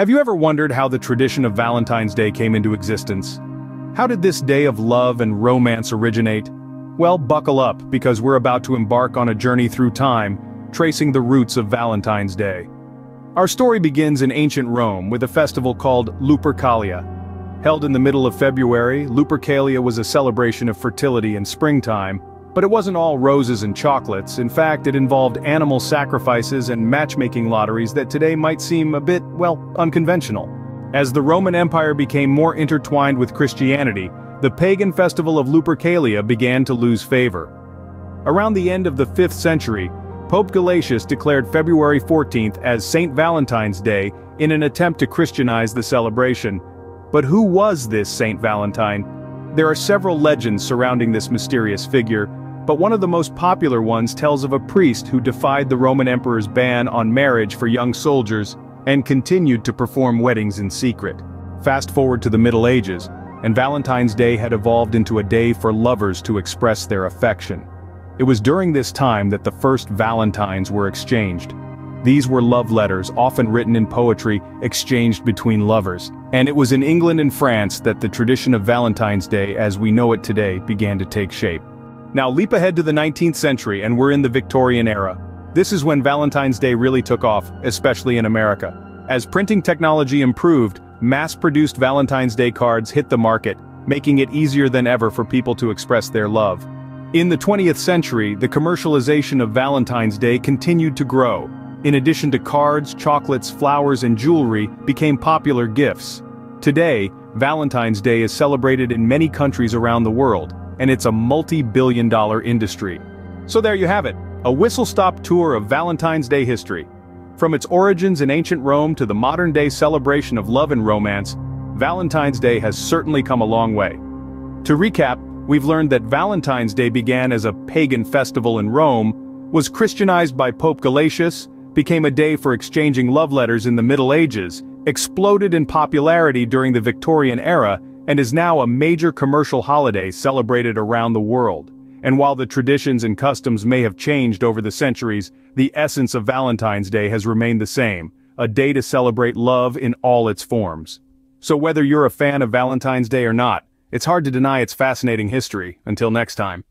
Have you ever wondered how the tradition of Valentine's Day came into existence? How did this day of love and romance originate? Well, buckle up, because we're about to embark on a journey through time, tracing the roots of Valentine's Day. Our story begins in ancient Rome with a festival called Lupercalia. Held in the middle of February, Lupercalia was a celebration of fertility and springtime, but it wasn't all roses and chocolates, in fact it involved animal sacrifices and matchmaking lotteries that today might seem a bit, well, unconventional. As the Roman Empire became more intertwined with Christianity, the pagan festival of Lupercalia began to lose favor. Around the end of the 5th century, Pope Gelasius declared February 14th as St. Valentine's Day in an attempt to Christianize the celebration. But who was this St. Valentine? There are several legends surrounding this mysterious figure, but one of the most popular ones tells of a priest who defied the Roman emperor's ban on marriage for young soldiers and continued to perform weddings in secret. Fast forward to the Middle Ages, and Valentine's Day had evolved into a day for lovers to express their affection. It was during this time that the first Valentines were exchanged. These were love letters, often written in poetry, exchanged between lovers. And it was in England and France that the tradition of Valentine's Day as we know it today began to take shape. Now leap ahead to the 19th century and we're in the Victorian era. This is when Valentine's Day really took off, especially in America. As printing technology improved, mass-produced Valentine's Day cards hit the market, making it easier than ever for people to express their love. In the 20th century, the commercialization of Valentine's Day continued to grow. In addition to cards, chocolates, flowers and jewelry became popular gifts. Today, Valentine's Day is celebrated in many countries around the world, and it's a multi-billion dollar industry. So there you have it, a whistle-stop tour of Valentine's Day history. From its origins in ancient Rome to the modern-day celebration of love and romance, Valentine's Day has certainly come a long way. To recap, we've learned that Valentine's Day began as a pagan festival in Rome, was Christianized by Pope Gelasius, became a day for exchanging love letters in the Middle Ages, exploded in popularity during the Victorian era, and is now a major commercial holiday celebrated around the world. And while the traditions and customs may have changed over the centuries, the essence of Valentine's Day has remained the same, a day to celebrate love in all its forms. So whether you're a fan of Valentine's Day or not, it's hard to deny its fascinating history, until next time.